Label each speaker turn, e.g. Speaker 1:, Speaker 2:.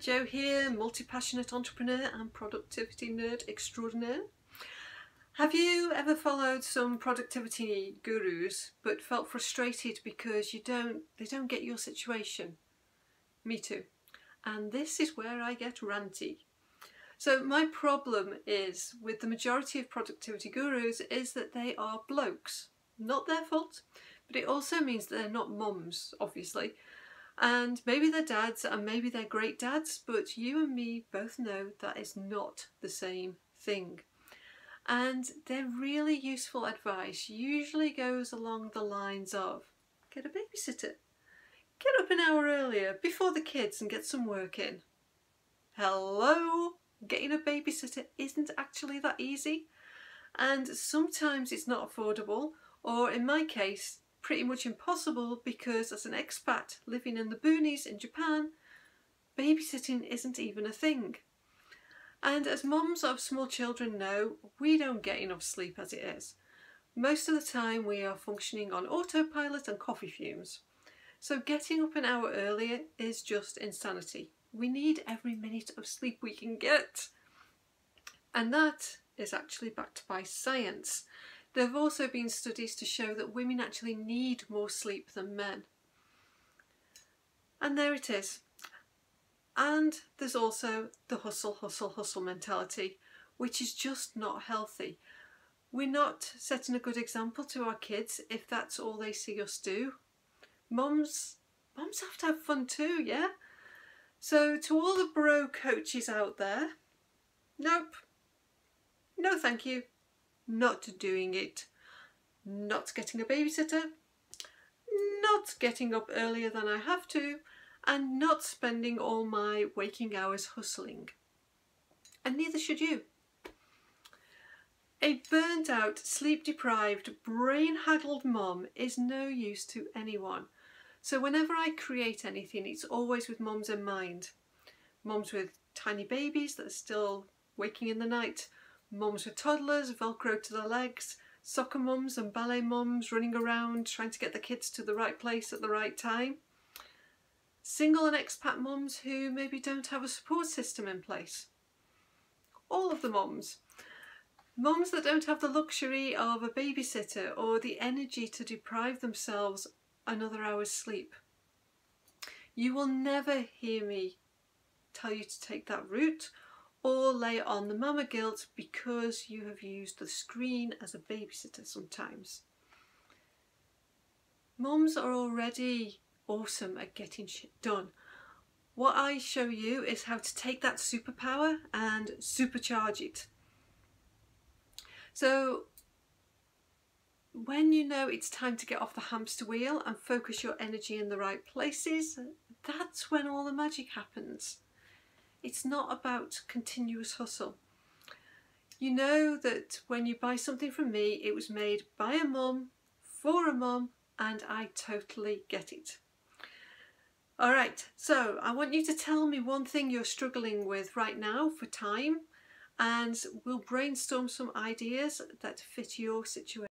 Speaker 1: Jo here, multi-passionate entrepreneur and productivity nerd extraordinaire. Have you ever followed some productivity gurus but felt frustrated because you don't they don't get your situation? Me too. And this is where I get ranty. So my problem is with the majority of productivity gurus is that they are blokes. Not their fault, but it also means that they're not mums, obviously. And maybe they're dads and maybe they're great dads, but you and me both know that is not the same thing. And their really useful advice usually goes along the lines of get a babysitter, get up an hour earlier before the kids and get some work in. Hello? Getting a babysitter isn't actually that easy. And sometimes it's not affordable, or in my case, pretty much impossible because as an expat living in the boonies in Japan, babysitting isn't even a thing. And as mums of small children know, we don't get enough sleep as it is. Most of the time we are functioning on autopilot and coffee fumes. So getting up an hour earlier is just insanity. We need every minute of sleep we can get. And that is actually backed by science. There have also been studies to show that women actually need more sleep than men. And there it is. And there's also the hustle, hustle, hustle mentality, which is just not healthy. We're not setting a good example to our kids if that's all they see us do. Moms, moms have to have fun too, yeah? So to all the bro coaches out there, nope, no thank you not doing it, not getting a babysitter, not getting up earlier than I have to, and not spending all my waking hours hustling. And neither should you. A burnt out, sleep deprived, brain haggled mom is no use to anyone. So whenever I create anything, it's always with moms in mind. Moms with tiny babies that are still waking in the night, mums with toddlers, velcro to their legs, soccer mums and ballet mums running around trying to get the kids to the right place at the right time. Single and expat mums who maybe don't have a support system in place. All of the mums. Mums that don't have the luxury of a babysitter or the energy to deprive themselves another hour's sleep. You will never hear me tell you to take that route or lay on the mama guilt because you have used the screen as a babysitter sometimes. Mums are already awesome at getting shit done. What I show you is how to take that superpower and supercharge it. So when you know it's time to get off the hamster wheel and focus your energy in the right places, that's when all the magic happens. It's not about continuous hustle. You know that when you buy something from me, it was made by a mum, for a mum, and I totally get it. All right, so I want you to tell me one thing you're struggling with right now for time, and we'll brainstorm some ideas that fit your situation.